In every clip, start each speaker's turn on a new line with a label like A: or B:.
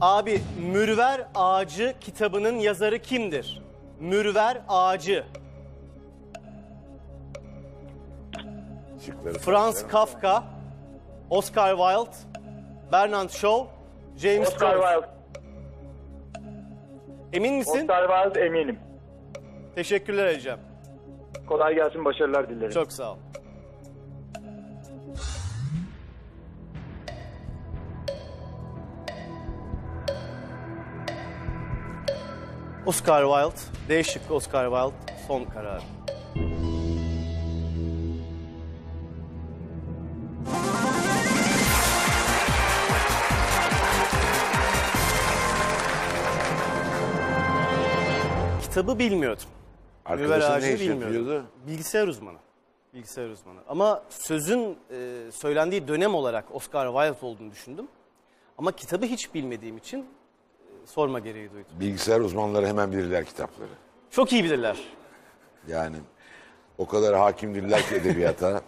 A: Abi Mürver Ağacı kitabının yazarı kimdir? Mürver Ağacı.
B: Şıkları
A: Franz. Kafka, Oscar Wilde, Bernard Shaw, James
C: Oscar
A: Joyce.
C: Wilde.
A: Emin misin?
C: Oscar Wilde eminim.
A: Teşekkürler Ecem.
C: Kolay gelsin, başarılar dilerim.
A: Çok sağ ol. Oscar Wilde, D şıkkı Oscar Wilde son karar. Kitabı bilmiyordum.
B: Arkadaşın
A: Ağacı'nı
B: ne iş
A: bilmiyordum.
B: yapıyordu?
A: Bilgisayar uzmanı. Bilgisayar uzmanı. Ama sözün e, söylendiği dönem olarak Oscar Wilde olduğunu düşündüm. Ama kitabı hiç bilmediğim için sorma gereği duydum.
B: Bilgisayar uzmanları hemen bilirler kitapları.
A: Çok iyi bilirler.
B: Yani o kadar hakimdirler ki edebiyata.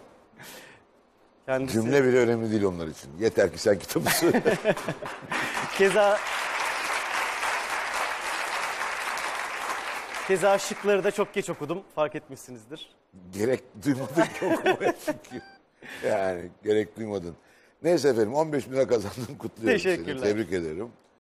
A: Kendisi.
B: Cümle bile önemli değil onlar için. Yeter ki sen kitabı söyle.
A: Keza Keza şıkları da çok geç okudum. Fark etmişsinizdir.
B: gerek duymadın ki okumaya çünkü. Yani gerek duymadın. Neyse efendim 15 bin lira kazandın kutluyorum seni.
A: Teşekkürler.
B: Tebrik ederim.